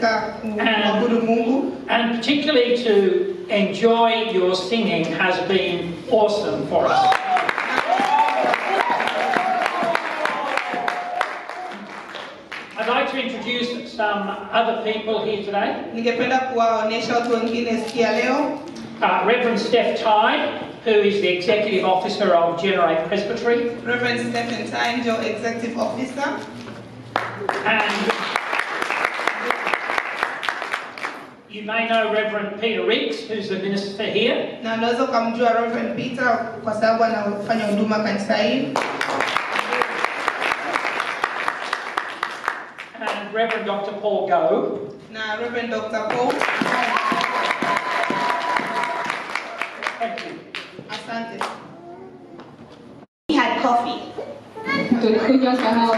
katika kumwabudu Mungu And particularly to enjoy your singing has been awesome for us. I'd like to introduce some other people here today. Ningependa kuwaonesha watu wengine siku leo. Uh, Reverend Steph Tide, who is the Executive Officer of Generate Presbytery. Reverend Stephen your Executive Officer. And you may know Reverend Peter Riggs, who's the minister here. Na unaweza ukamjua Reverend Peter kwa sababu anafanya huduma kanisa hili. And Reverend Dr. Paul Go. Na Reverend Dr. Paul. Thank you. Asante. We had coffee. tulikunywa kahawa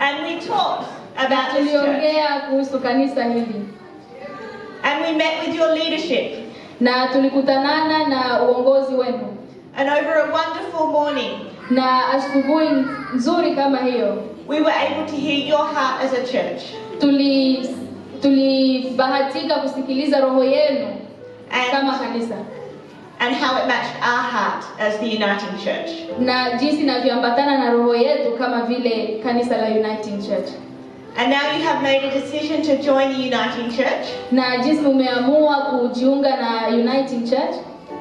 And we talked about this church. tuliongea kuhusu kanisa hili And we met with your leadership. na tulikutanana na uongozi wenu And over a wonderful morning, na asubuhi nzuri kama hiyo we were able to hear your heart as a church. tuli tulibahatika kusikiliza roho yenu kama kanisa and how it matched our heart as the Uniting Church. na jinsi inavyoambatana na roho yetu kama vile kanisa la Uniting Church And now you have made a decision to join the Uniting Church. na jinsi umeamua kujiunga na Uniting Church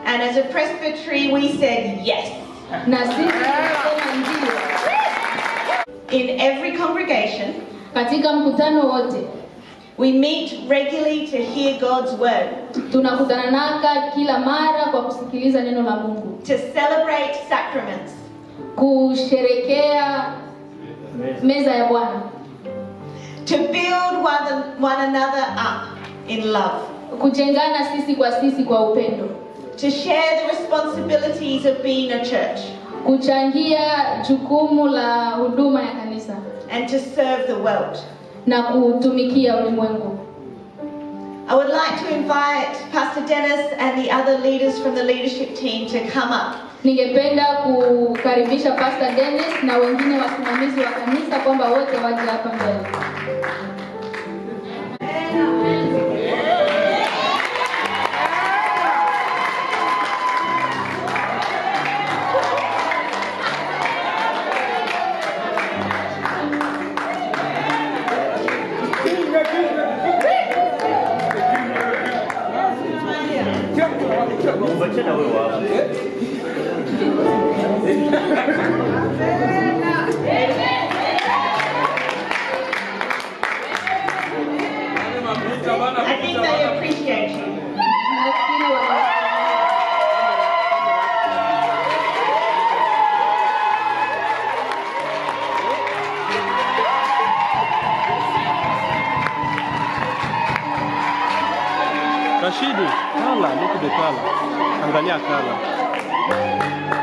And as a presbytery, we said yes. na sisi ndio In every congregation, katika mkutano wote we meet regularly to hear God's word, kila mara kwa kusikiliza neno la Mungu. to celebrate sacraments, kusherekea meza ya Bwana. To build one, one another up in love, kujengana sisi kwa sisi kwa upendo. To share the responsibilities of being a church, kuchangia jukumu la huduma ya kanisa. And to serve the world. Na kutumikia ulimwengu I would like to invite Pastor Dennis and the other leaders from the leadership team to come up. ningependa kukaribisha Pastor Dennis na wengine wasimamizi wa kanisa kwamba wote waje hapa mbele I think they appreciate you. Rashidi, kala, look at the color. Angalia kala.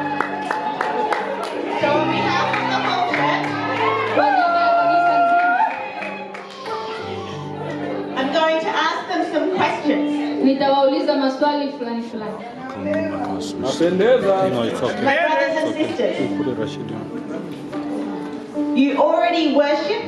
Nitawauliza fulani fulani Napendeza. No, it's okay. My brothers and sisters, Put it Rashidi. you already worship